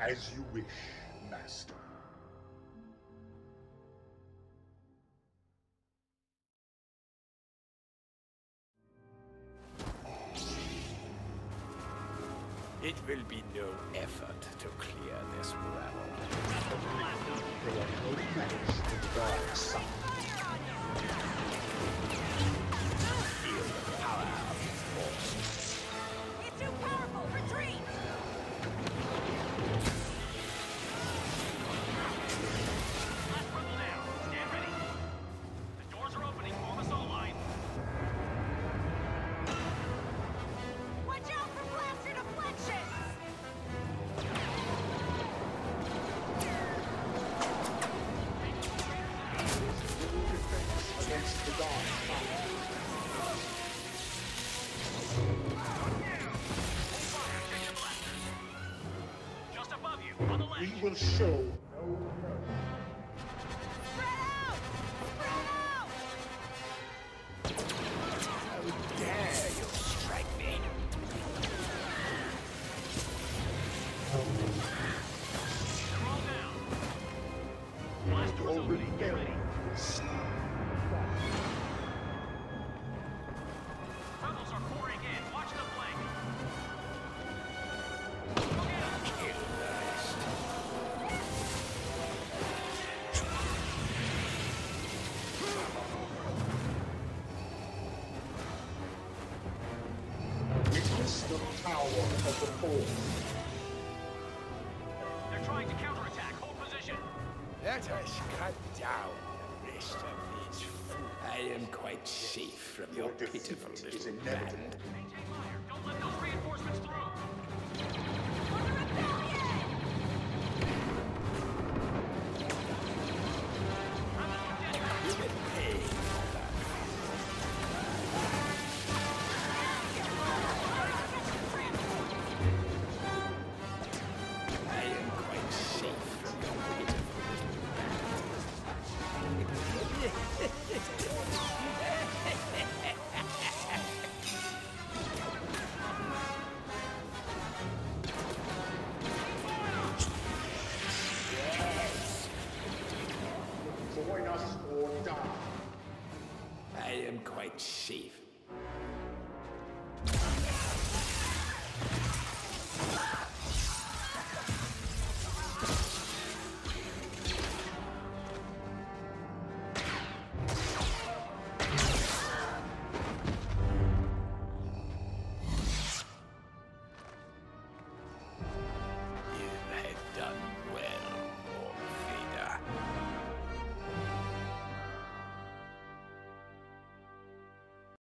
As you wish, Master. It will be no effort to clear this rabble. We will show no mercy. Spread out! Spread out! How dare you strike me? Roll down. Blast doors opening. Get ready. Witness the power of the force. They're trying to counterattack. Hold position. Let us cut down the rest of these fools. I am quite safe from your Your pitiful little inevitable. band. quite safe.